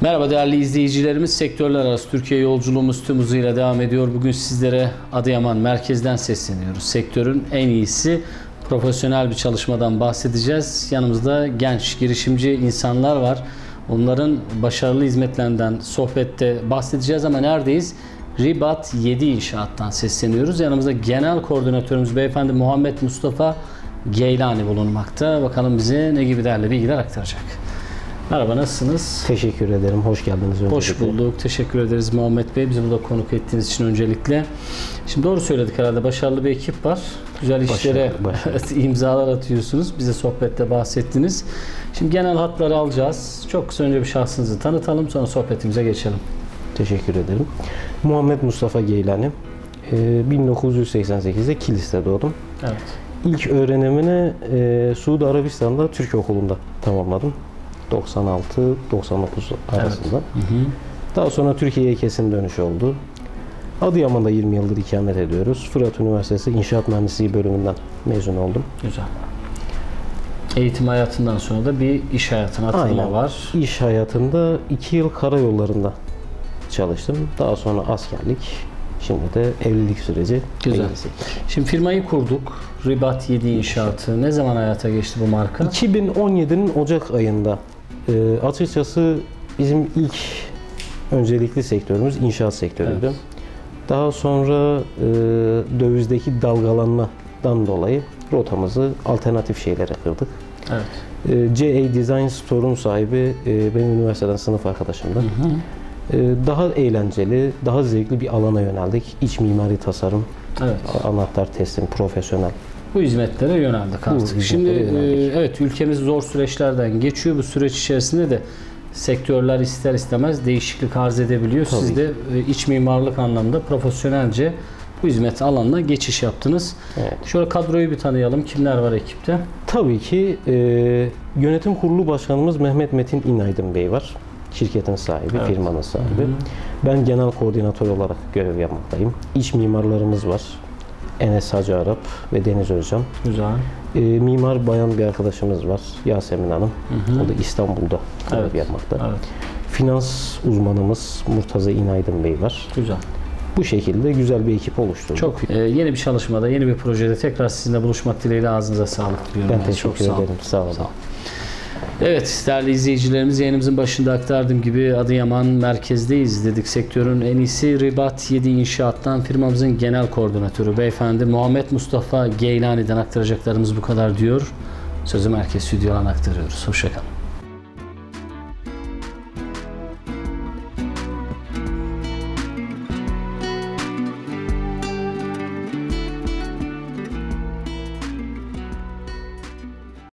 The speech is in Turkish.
Merhaba değerli izleyicilerimiz. Sektörler arası Türkiye yolculuğumuz tüm hızıyla devam ediyor. Bugün sizlere Adıyaman merkezden sesleniyoruz. Sektörün en iyisi profesyonel bir çalışmadan bahsedeceğiz. Yanımızda genç, girişimci insanlar var. Onların başarılı hizmetlerinden sohbette bahsedeceğiz ama neredeyiz? Ribat 7 İnşaat'tan sesleniyoruz. Yanımızda genel koordinatörümüz beyefendi Muhammed Mustafa Geylani bulunmakta. Bakalım bize ne gibi değerli bilgiler aktaracak. Merhaba nasılsınız? Teşekkür ederim. Hoş geldiniz. Hoş öncelikle. bulduk. Teşekkür ederiz Muhammed Bey. Bizi burada konuk ettiğiniz için öncelikle. Şimdi doğru söyledik herhalde. Başarılı bir ekip var. Güzel işlere başarılı. imzalar atıyorsunuz. Bize sohbette bahsettiniz. Şimdi genel hatları alacağız. Çok kısa önce bir şahsınızı tanıtalım. Sonra sohbetimize geçelim. Teşekkür ederim. Muhammed Mustafa Geylani. Ee, 1988'de Kilis'te doğdum. Evet. İlk öğrenimini e, Suudi Arabistan'da Türk okulunda tamamladım. 96-99 arasında. Daha sonra Türkiye'ye kesin dönüş oldu. Adıyaman'da 20 yıldır ikamet ediyoruz. Fırat Üniversitesi İnşaat Mühendisliği bölümünden mezun oldum. Güzel. Eğitim hayatından sonra da bir iş hayatına atılma Aynen. var. İş hayatında 2 yıl karayollarında çalıştım. Daha sonra askerlik. Şimdi de evlilik süreci. Güzel. Evlilik. Şimdi firmayı kurduk. Ribat 7 İnşaatı. Ne zaman hayata geçti bu marka? 2017'nin Ocak ayında e, açıkçası bizim ilk öncelikli sektörümüz inşaat sektörüydü. Evet. Daha sonra e, dövizdeki dalgalanmadan dolayı rotamızı alternatif şeylere kırdık. Evet. E, CA Design Store'un sahibi e, benim üniversiteden sınıf arkadaşımdı. E, daha eğlenceli, daha zevkli bir alana yöneldik. İç mimari tasarım, Evet. anahtar teslim, profesyonel. Bu hizmetlere yöneldik artık. Şimdi yöneldik. e, evet ülkemiz zor süreçlerden geçiyor. Bu süreç içerisinde de sektörler ister istemez değişiklik arz edebiliyor. Tabii Siz de e, iç mimarlık anlamda profesyonelce bu hizmet alanına geçiş yaptınız. Evet. Şöyle kadroyu bir tanıyalım. Kimler var ekipte? Tabii ki e, yönetim kurulu başkanımız Mehmet Metin İnaydın Bey var. Şirketin sahibi, Evet. firmanın sahibi. Ben genel koordinatör olarak görev yapmaktayım. İç mimarlarımız var. Enes Hacı Arap ve Deniz Özcan. Güzel. E, mimar bayan bir arkadaşımız var. Yasemin Hanım. hı. O da İstanbul'da görev Evet. yapmakta. Evet. Finans uzmanımız Murtaza İnaydın Bey var. Güzel. Bu şekilde güzel bir ekip oluşturduk. Çok. E, yeni bir çalışmada, yeni bir projede tekrar sizinle buluşmak dileğiyle ağzınıza sağlık diliyorum. ben teşekkür çok ederim. Sağ olun. Sağ olun. Evet değerli izleyicilerimiz yayınımızın başında aktardığım gibi Adıyaman merkezdeyiz dedik. Sektörün en iyisi Ribat 7 İnşaat'tan firmamızın genel koordinatörü beyefendi Muhammed Mustafa Geylani'den aktaracaklarımız bu kadar diyor. Sözü merkez stüdyodan aktarıyoruz. Hoşçakalın.